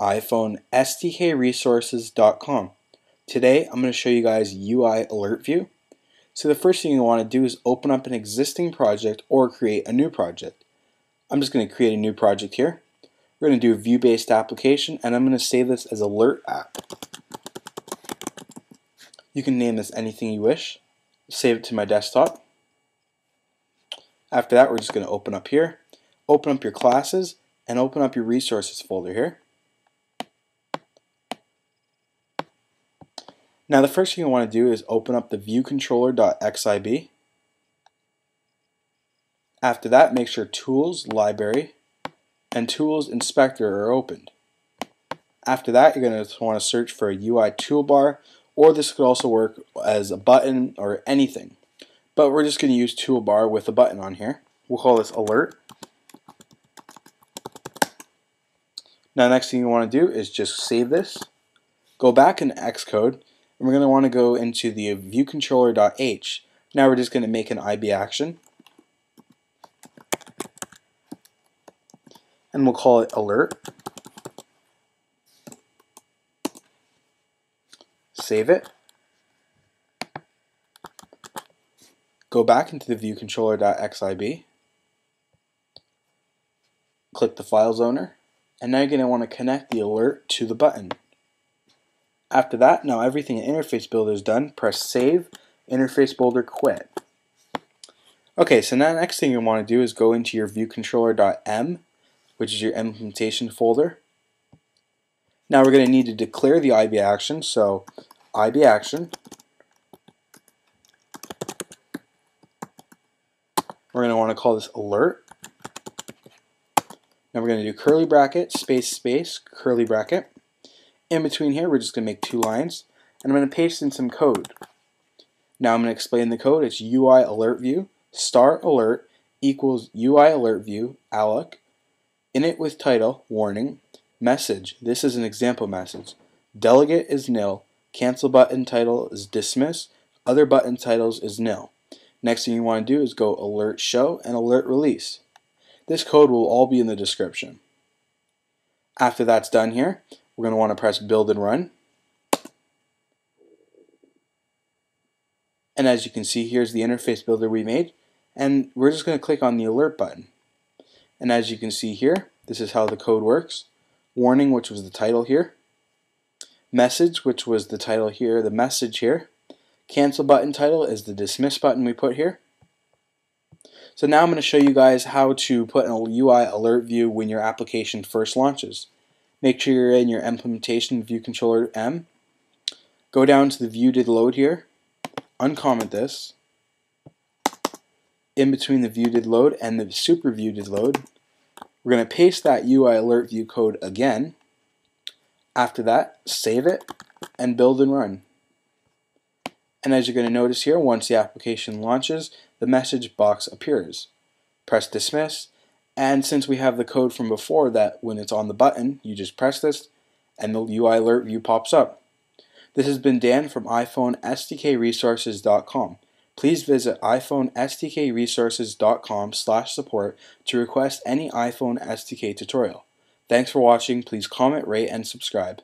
iPhone SDKresources.com. Today I'm going to show you guys UI Alert View. So the first thing you want to do is open up an existing project or create a new project. I'm just going to create a new project here. We're going to do a view-based application and I'm going to save this as Alert App. You can name this anything you wish. Save it to my desktop. After that we're just going to open up here, open up your classes and open up your resources folder here. Now the first thing you want to do is open up the viewcontroller.xib. After that, make sure Tools, Library, and Tools Inspector are opened. After that, you're going to want to search for a UI toolbar, or this could also work as a button or anything. But we're just going to use toolbar with a button on here. We'll call this Alert. Now next thing you want to do is just save this, go back in Xcode, and we're going to want to go into the viewcontroller.h. Now we're just going to make an IB action, and we'll call it alert. Save it. Go back into the viewcontroller.xib. Click the files owner and now you're going to want to connect the alert to the button. After that, now everything in Interface Builder is done, press Save, Interface Builder quit. Okay, so now the next thing you want to do is go into your viewcontroller.m, which is your implementation folder. Now we're going to need to declare the IB action, so IB action. We're going to want to call this alert. Now we're going to do curly bracket, space, space, curly bracket. In between here, we're just going to make two lines, and I'm going to paste in some code. Now I'm going to explain the code. It's UI alert view, start alert equals UI alert view, alloc, init with title, warning, message, this is an example message, delegate is nil, cancel button title is dismiss, other button titles is nil. Next thing you want to do is go alert show and alert release. This code will all be in the description. After that's done here, we're going to want to press build and run. And as you can see, here's the interface builder we made. And we're just going to click on the alert button. And as you can see here, this is how the code works. Warning, which was the title here. Message, which was the title here, the message here. Cancel button title is the dismiss button we put here. So now I'm going to show you guys how to put an UI alert view when your application first launches. Make sure you're in your implementation view controller M. Go down to the view did load here. Uncomment this. In between the view did load and the super view did load, we're going to paste that UI alert view code again. After that, save it and build and run. And as you're going to notice here, once the application launches, the message box appears. Press dismiss, and since we have the code from before that when it's on the button, you just press this and the UI alert view pops up. This has been Dan from iPhoneSDKResources.com. Please visit iPhoneSDKResources.com slash support to request any iPhone SDK tutorial. Thanks for watching. Please comment, rate, and subscribe.